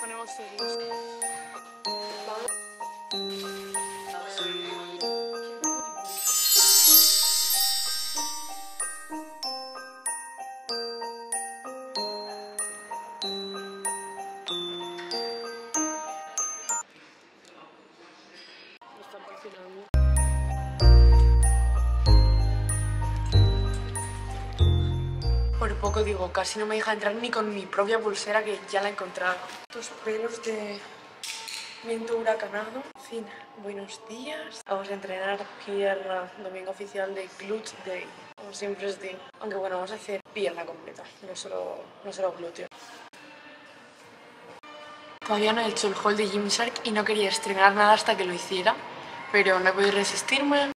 Ponemos serios. Por poco digo, casi no me deja entrar ni con mi propia pulsera que ya la he encontrado. Estos pelos de viento huracanado. Fin, buenos días. Vamos a entrenar pierna, domingo oficial de Glute Day. Como siempre os digo. Aunque bueno, vamos a hacer pierna completa, no solo, no solo glúteo. Todavía no he hecho el haul de Gymshark y no quería estrenar nada hasta que lo hiciera. Pero no he podido resistirme.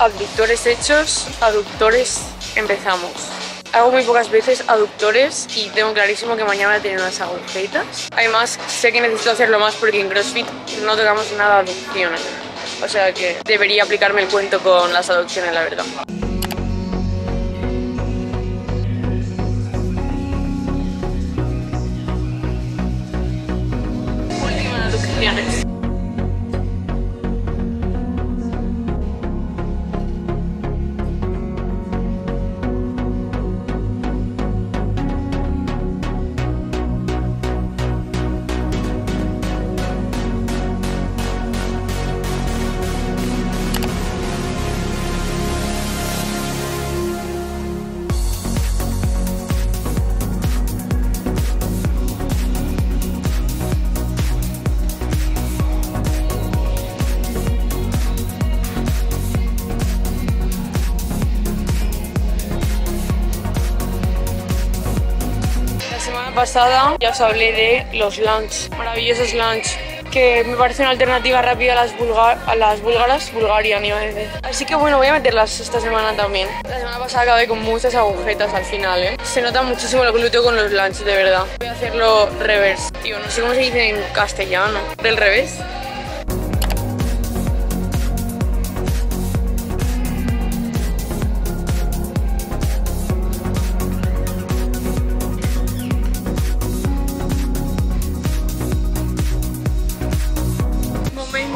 Abductores hechos, aductores empezamos. Hago muy pocas veces aductores y tengo clarísimo que mañana voy a tener unas agujetas. Además, sé que necesito hacerlo más porque en CrossFit no tocamos nada de aducciones. O sea que debería aplicarme el cuento con las aducciones, la verdad. Pasada ya os hablé de los lunch, maravillosos lunch, que me parece una alternativa rápida a las, bulga- a las búlgaras, Bulgarian iba a. Así que bueno, voy a meterlas esta semana también. La semana pasada acabé con muchas agujetas al final, ¿eh? Se nota muchísimo el glúteo con los lunch, de verdad. Voy a hacerlo reverse. Tío, no sé cómo se dice en castellano. ¿Del revés?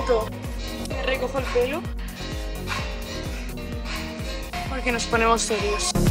Me recojo el pelo. Porque nos ponemos serios.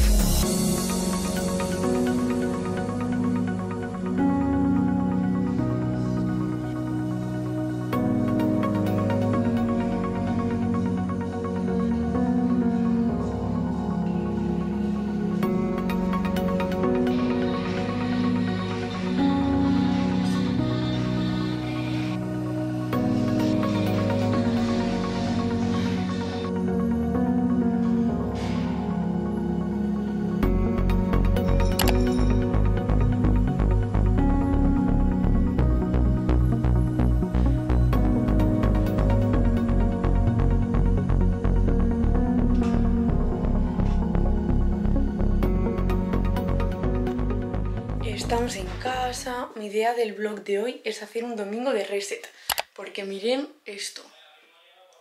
Estamos en casa. Mi idea del vlog de hoy es hacer un domingo de reset. Porque miren esto.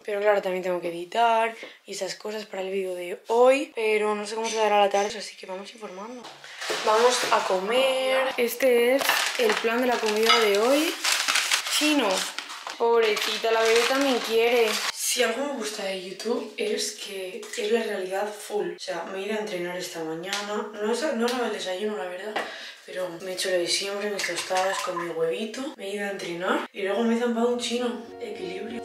Pero claro, también tengo que editar y esas cosas para el vídeo de hoy. Pero no sé cómo se dará la tarde, así que vamos informando. Vamos a comer. Este es el plan de la comida de hoy. Chino. Pobrecita, la bebé también quiere. Si algo me gusta de YouTube es que es la realidad full. O sea, me he ido a entrenar esta mañana. No es, no es el desayuno, la verdad. Pero me he hecho lo de siempre, mis tostadas con mi huevito. Me he ido a entrenar y luego me he zampado un chino. Equilibrio.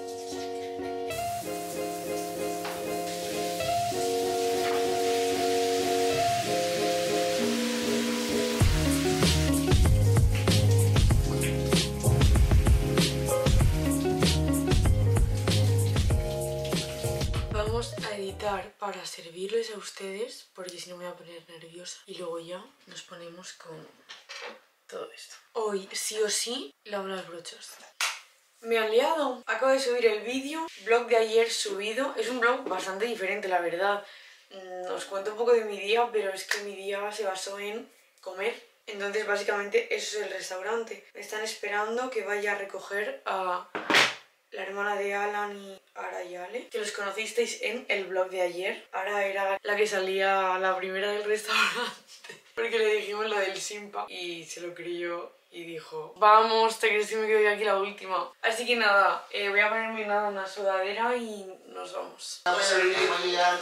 Para servirles a ustedes, porque si no me voy a poner nerviosa. Y luego ya nos ponemos con todo esto. Hoy, sí o sí, lavo las brochas. Me han liado. Acabo de subir el vídeo, blog de ayer subido. Es un blog bastante diferente, la verdad. Mm, Os cuento un poco de mi día, pero es que mi día se basó en comer Entonces básicamente eso es el restaurante. Me están esperando que vaya a recoger a la hermana de Alan y Ara y Ale, que los conocisteis en el blog de ayer. Ara era la que salía la primera del restaurante, porque le dijimos lo del Simpa y se lo creyó y dijo, vamos, te crees que me quedo yo aquí la última. Así que nada, eh, voy a ponerme nada una sudadera y nos vamos.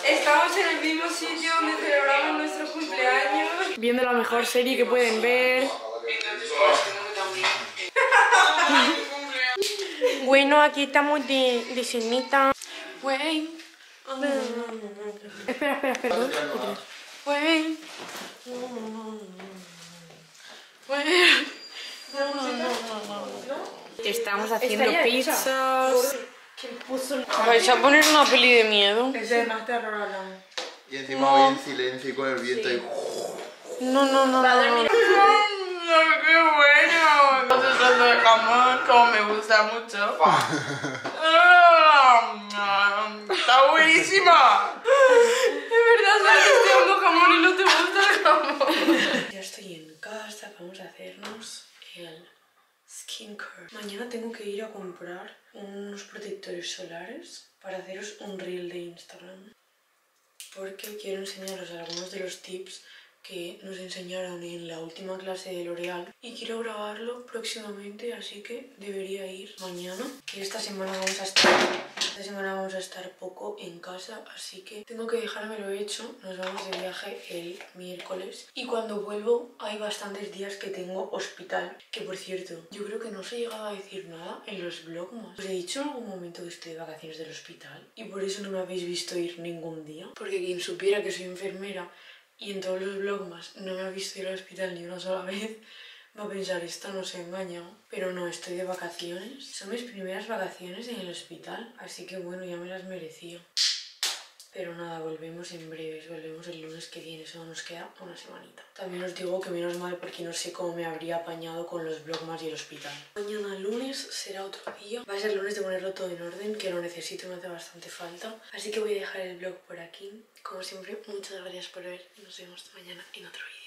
Estamos en el mismo sitio donde celebramos nuestro cumpleaños. Viendo la mejor serie que pueden ver. Bueno, aquí estamos de, de cenita. Wayne. Espera, espera, espera. Dos, tres. Wayne. Wayne. Estamos haciendo pizzas. ¿Quién puso el ¿Vais a poner una peli de miedo? Es de más terror. Y encima voy en silencio y con el viento y... No, no, no. No, no. De jamón, como me gusta mucho. Ah, ¡Está buenísima! De verdad, sabes que estoy dando jamón y no te gusta el jamón. Ya estoy en casa, vamos a hacernos el skincare. Mañana tengo que ir a comprar unos protectores solares para haceros un reel de Instagram. Porque quiero enseñaros algunos de los tips que nos enseñaron en la última clase de L'Oreal y quiero grabarlo próximamente, así que debería ir mañana. Que esta semana vamos a estar esta semana vamos a estar poco en casa, así que tengo que dejármelo hecho. Nos vamos de viaje el miércoles y cuando vuelvo hay bastantes días que tengo hospital. Que por cierto, yo creo que no os he llegado a decir nada en los vlogmas. Os he dicho en algún momento que estoy de vacaciones del hospital y por eso no me habéis visto ir ningún día. Porque quien supiera que soy enfermera y en todos los vlogmas no me ha visto ir al hospital ni una sola vez, va a pensar, esta no se engaña. Pero no, estoy de vacaciones. Son mis primeras vacaciones en el hospital, así que bueno, ya me las merecía. Pero nada, volvemos en breves, volvemos el lunes que viene, solo nos queda una semanita. También os digo que menos mal porque no sé cómo me habría apañado con los vlogmas y el hospital. Mañana lunes será otro día. Va a ser lunes de ponerlo todo en orden, que lo necesito, me hace bastante falta. Así que voy a dejar el vlog por aquí. Como siempre, muchas gracias por ver y nos vemos mañana en otro vídeo.